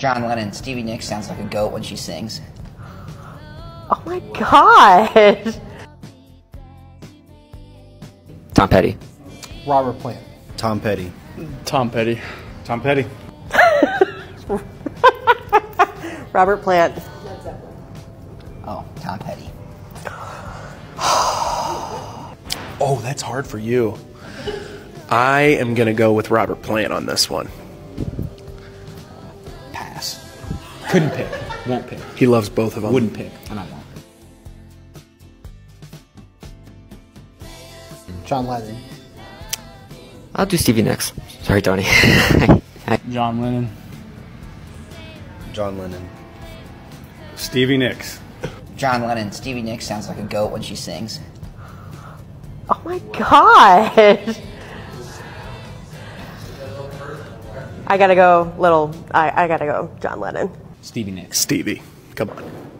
John Lennon. Stevie Nicks sounds like a goat when she sings. Oh my god! Tom Petty. Robert Plant. Tom Petty. Tom Petty. Tom Petty. Robert Plant. Oh, Tom Petty. Oh, that's hard for you. I am going to go with Robert Plant on this one. Pass. Couldn't pick. Won't pick. He loves both of them. Wouldn't pick. And I won't. John Lennon. I'll do Stevie Nicks. Sorry, Tony. John Lennon. John Lennon. Stevie Nicks. John Lennon. Stevie Nicks sounds like a goat when she sings. Oh my god! I gotta go little. I, I gotta go John Lennon. Stevie Nicks. Stevie. Come on.